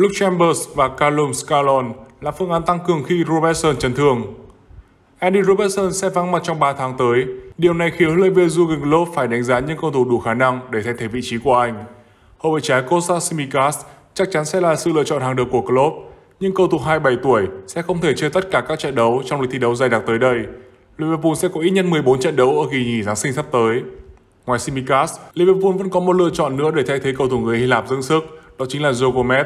Luke Chambers và Callum Scallon là phương án tăng cường khi Robertson chấn thương. Andy Robertson sẽ vắng mặt trong 3 tháng tới. Điều này khiến huấn luyện viên Jurgen Klopp phải đánh giá những cầu thủ đủ khả năng để thay thế vị trí của anh. Hậu vệ trái Kostas Simikas chắc chắn sẽ là sự lựa chọn hàng đầu của Klopp, nhưng cầu thủ 27 tuổi sẽ không thể chơi tất cả các trận đấu trong lịch thi đấu dày đặc tới đây. Liverpool sẽ có ít nhất 14 trận đấu ở kỳ nghỉ Giáng sinh sắp tới. Ngoài Simikas, Liverpool vẫn có một lựa chọn nữa để thay thế cầu thủ người Hy Lạp dưỡng sức, đó chính là Joe Gomez.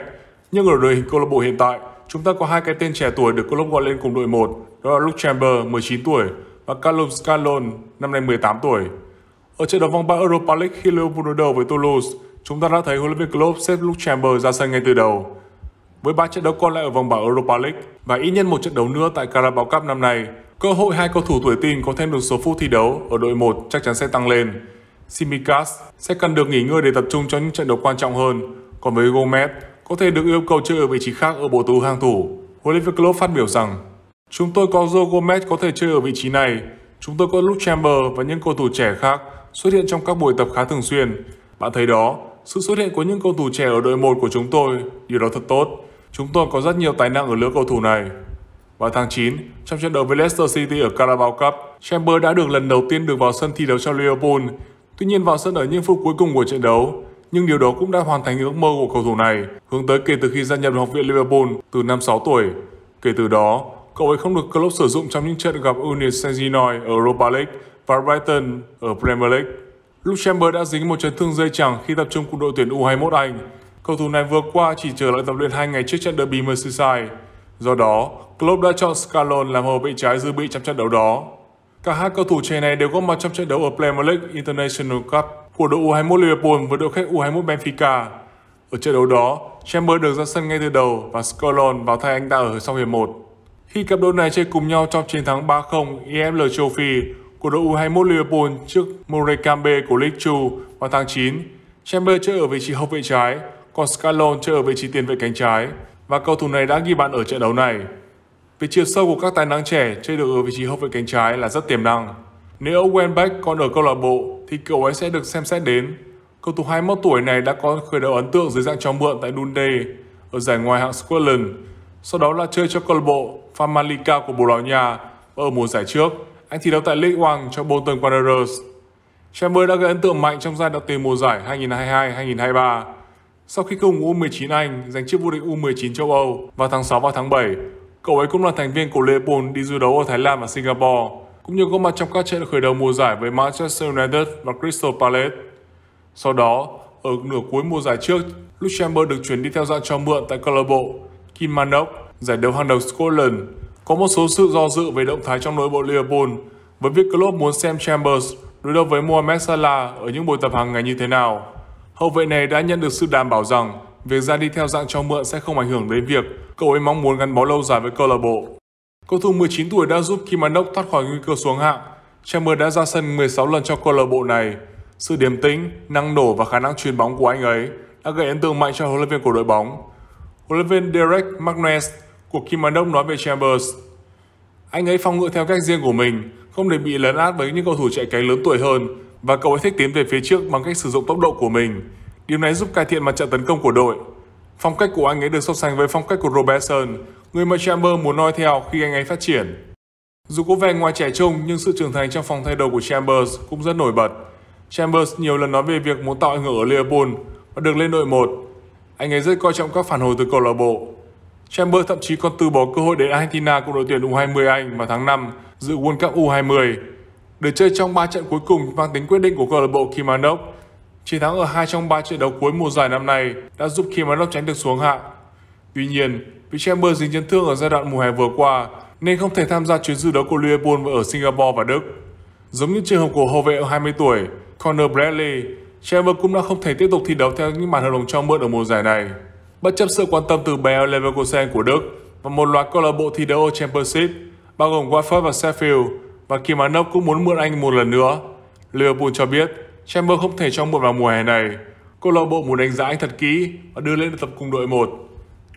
Nhưng ở đội hình câu lạc bộ hiện tại, chúng ta có hai cái tên trẻ tuổi được câu lạc gọi lên cùng đội 1, đó là Luke Chamber 19 tuổi và Callum Scallon năm nay 18 tuổi. Ở trận đấu vòng 3 Europa League khi Liverpool đối đầu với Toulouse, chúng ta đã thấy huấn luyện viên Klopp xếp Luke Chamber ra sân ngay từ đầu. Với ba trận đấu còn lại ở vòng bảng Europa League và ít nhất một trận đấu nữa tại Carabao Cup năm nay, cơ hội hai cầu thủ tuổi tin có thêm được số phút thi đấu ở đội 1 chắc chắn sẽ tăng lên. Simikas sẽ cần được nghỉ ngơi để tập trung cho những trận đấu quan trọng hơn, còn với Gomez có thể được yêu cầu chơi ở vị trí khác ở bộ tứ hàng thủ. Huấn luyện viên Klopp phát biểu rằng Chúng tôi có Joe Gomez có thể chơi ở vị trí này. Chúng tôi có Luke Chamber và những cầu thủ trẻ khác xuất hiện trong các buổi tập khá thường xuyên. Bạn thấy đó, sự xuất hiện của những cầu thủ trẻ ở đội 1 của chúng tôi, điều đó thật tốt. Chúng tôi có rất nhiều tài năng ở lứa cầu thủ này. Vào tháng 9, trong trận đấu với Leicester City ở Carabao Cup, Chamber đã được lần đầu tiên được vào sân thi đấu cho Liverpool. Tuy nhiên vào sân ở những phút cuối cùng của trận đấu, nhưng điều đó cũng đã hoàn thành ước mơ của cầu thủ này, hướng tới kể từ khi gia nhập học viện Liverpool từ năm 6 tuổi. Kể từ đó, cậu ấy không được club sử dụng trong những trận gặp Union Saint-Ginois ở Europa League và Brighton ở Premier League. Luke Chamber đã dính một chấn thương dây chẳng khi tập trung cùng đội tuyển U21 Anh. Cầu thủ này vừa qua chỉ trở lại tập luyện hai ngày trước trận derby Merseyside. Do đó, Klopp đã chọn Scallon làm hậu vệ trái dư bị trong trận đấu đó. Cả hai cầu thủ trẻ này đều có mặt trong trận đấu ở Premier League International Cup của đội U21 Liverpool với đội khách U21 Benfica. Ở trận đấu đó, Chamber được ra sân ngay từ đầu và Scallon vào thay anh ta ở sau hiệp 1. Khi cặp đôi này chơi cùng nhau trong chiến thắng 3-0 EFL châu Phi của đội U21 Liverpool trước Morecambe của League 2 vào tháng 9, Chamber chơi ở vị trí hậu vệ trái, còn Scalon chơi ở vị trí tiền vệ cánh trái và cầu thủ này đã ghi bàn ở trận đấu này. Về chiều sâu của các tài năng trẻ chơi được ở vị trí hậu vệ cánh trái là rất tiềm năng. Nếu Owen Beck còn ở câu lạc bộ thì cậu ấy sẽ được xem xét đến. Cầu thủ 21 tuổi này đã có khởi đầu ấn tượng dưới dạng cho mượn tại Dundee ở giải ngoài hạng Scotland. Sau đó là chơi cho câu lạc bộ Famalicão của Bồ Đào Nha ở mùa giải trước. Anh thi đấu tại League One cho Bolton Wanderers. Chamber đã gây ấn tượng mạnh trong giai đoạn tiền mùa giải 2022-2023. Sau khi cùng U19 Anh giành chức vô địch U19 châu Âu vào tháng 6 và tháng 7, cậu ấy cũng là thành viên của Liverpool đi du đấu ở Thái Lan và Singapore cũng như góp mặt trong các trận khởi đầu mùa giải với Manchester United và Crystal Palace. Sau đó, ở nửa cuối mùa giải trước, Luxembourg được chuyển đi theo dạng cho mượn tại câu lạc bộ Kilmarnock, giải đấu hàng đầu Scotland. Có một số sự do dự về động thái trong nội bộ Liverpool, với việc Klopp muốn xem Chambers đối đầu với Mohamed Salah ở những buổi tập hàng ngày như thế nào. Hậu vệ này đã nhận được sự đảm bảo rằng việc ra đi theo dạng cho mượn sẽ không ảnh hưởng đến việc cậu ấy mong muốn gắn bó lâu dài với câu lạc bộ. Cầu thủ 19 tuổi đã giúp Kimanok thoát khỏi nguy cơ xuống hạng. Chamber đã ra sân 16 lần cho câu lạc bộ này. Sự điềm tĩnh, năng nổ và khả năng chuyền bóng của anh ấy đã gây ấn tượng mạnh cho huấn luyện viên của đội bóng. Huấn luyện viên Derek Magnes của Kimanok nói về Chambers. Anh ấy phòng ngự theo cách riêng của mình, không để bị lấn át với những cầu thủ chạy cánh lớn tuổi hơn và cậu ấy thích tiến về phía trước bằng cách sử dụng tốc độ của mình. Điều này giúp cải thiện mặt trận tấn công của đội. Phong cách của anh ấy được so sánh với phong cách của Robertson, người mà Chamber muốn noi theo khi anh ấy phát triển. Dù có vẻ ngoài trẻ trung nhưng sự trưởng thành trong phòng thay đồ của Chambers cũng rất nổi bật. Chambers nhiều lần nói về việc muốn tạo ảnh hưởng ở Liverpool và được lên đội 1. Anh ấy rất coi trọng các phản hồi từ câu lạc bộ. Chambers thậm chí còn từ bỏ cơ hội đến Argentina của đội tuyển U20 Anh vào tháng 5 dự World Cup U20. Được chơi trong 3 trận cuối cùng mang tính quyết định của câu lạc bộ Kilmarnock, chiến thắng ở hai trong 3 trận đấu cuối mùa giải năm nay đã giúp Kilmarnock tránh được xuống hạng. Tuy nhiên, vì Chambers dính chấn thương ở giai đoạn mùa hè vừa qua nên không thể tham gia chuyến dự đấu của Liverpool ở Singapore và Đức. Giống như trường hợp của hậu vệ ở 20 tuổi Conor Bradley, Chambers cũng đã không thể tiếp tục thi đấu theo những bản hợp đồng cho mượn ở mùa giải này. Bất chấp sự quan tâm từ Bayer Leverkusen của Đức và một loạt câu lạc bộ thi đấu ở Championship, bao gồm Watford và Sheffield, và Kilmarnock cũng muốn mượn anh một lần nữa. Liverpool cho biết Chambers không thể cho mượn vào mùa hè này. Câu lạc bộ muốn đánh giá anh thật kỹ và đưa lên tập cùng đội 1.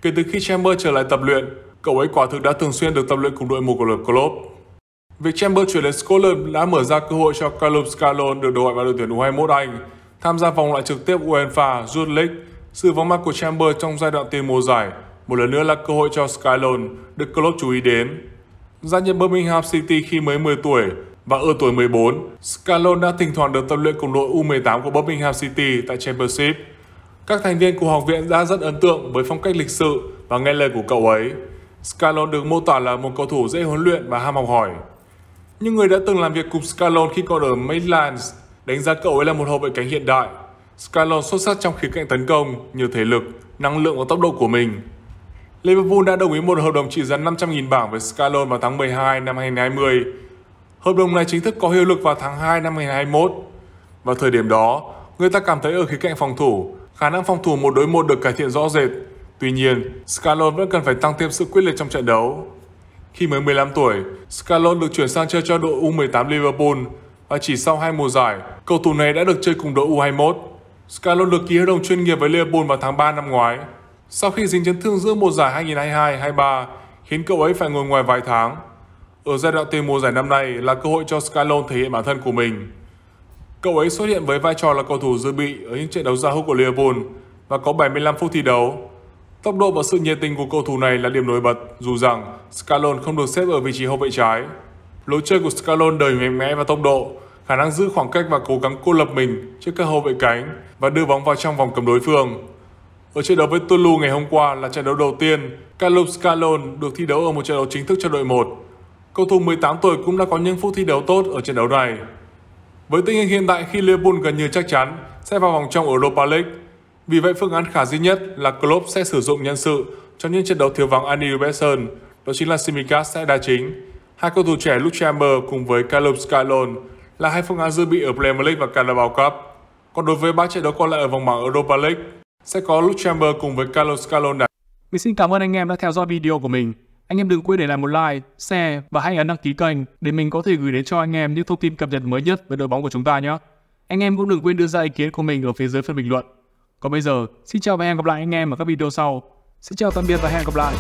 Kể từ khi Chambers trở lại tập luyện, cậu ấy quả thực đã thường xuyên được tập luyện cùng đội một của lượt Klopp. Việc Chambers chuyển đến Scotland đã mở ra cơ hội cho Callum Scallon được đội vào đội tuyển U21 Anh tham gia vòng loại trực tiếp UEFA Youth League Sự vắng mặt của Chamber trong giai đoạn tiền mùa giải một lần nữa là cơ hội cho Skylon được Klopp chú ý đến. Gia nhập Birmingham City khi mới 10 tuổi và ở tuổi 14, Scalon đã thỉnh thoảng được tập luyện cùng đội U18 của Birmingham City tại Championship. Các thành viên của học viện đã rất ấn tượng với phong cách lịch sự và nghe lời của cậu ấy. Scalon được mô tả là một cầu thủ dễ huấn luyện và ham học hỏi. Những người đã từng làm việc cùng Scalon khi còn ở Midlands đánh giá cậu ấy là một hậu vệ cánh hiện đại. Scalon xuất sắc trong khía cạnh tấn công, nhiều thể lực, năng lượng và tốc độ của mình. Liverpool đã đồng ý một hợp đồng trị giá 500.000 bảng với Scalon vào tháng 12 năm 2020. Hợp đồng này chính thức có hiệu lực vào tháng 2 năm 2021. Vào thời điểm đó, người ta cảm thấy ở khía cạnh phòng thủ, khả năng phòng thủ một đối một được cải thiện rõ rệt. Tuy nhiên, Scalon vẫn cần phải tăng thêm sự quyết liệt trong trận đấu. Khi mới 15 tuổi, Scalon được chuyển sang chơi cho đội U18 Liverpool và chỉ sau hai mùa giải, cầu thủ này đã được chơi cùng đội U21. Scalon được ký hợp đồng chuyên nghiệp với Liverpool vào tháng 3 năm ngoái. Sau khi dính chấn thương giữa mùa giải 2022-23 khiến cậu ấy phải ngồi ngoài vài tháng, ở giai đoạn tiền mùa giải năm nay là cơ hội cho Scalon thể hiện bản thân của mình. Cậu ấy xuất hiện với vai trò là cầu thủ dự bị ở những trận đấu giao hữu của Liverpool và có 75 phút thi đấu. Tốc độ và sự nhiệt tình của cầu thủ này là điểm nổi bật, dù rằng Scalon không được xếp ở vị trí hậu vệ trái. Lối chơi của Scalon đầy mạnh mẽ và tốc độ, khả năng giữ khoảng cách và cố gắng cô lập mình trước các hậu vệ cánh và đưa bóng vào trong vòng cấm đối phương. Ở trận đấu với Toulouse ngày hôm qua là trận đấu đầu tiên, Carlos Scalon được thi đấu ở một trận đấu chính thức cho đội 1. Cầu thủ 18 tuổi cũng đã có những phút thi đấu tốt ở trận đấu này. Với tình hình hiện tại khi Liverpool gần như chắc chắn sẽ vào vòng trong Europa League, vì vậy phương án khả duy nhất là Klopp sẽ sử dụng nhân sự cho những trận đấu thiếu vắng Andy Robertson, đó chính là Simicast sẽ đá chính. Hai cầu thủ trẻ Luke Chamber cùng với Carlos Scalon là hai phương án dự bị ở Premier League và Carabao Cup. Còn đối với ba trận đấu còn lại ở vòng bảng Europa League, sẽ có Luke Chamber cùng với Carlos Scalon đá. Mình xin cảm ơn anh em đã theo dõi video của mình. Anh em đừng quên để lại một like, share và hãy ấn đăng ký kênh để mình có thể gửi đến cho anh em những thông tin cập nhật mới nhất về đội bóng của chúng ta nhé. Anh em cũng đừng quên đưa ra ý kiến của mình ở phía dưới phần bình luận. Còn bây giờ, xin chào và hẹn gặp lại anh em ở các video sau. Xin chào tạm biệt và hẹn gặp lại.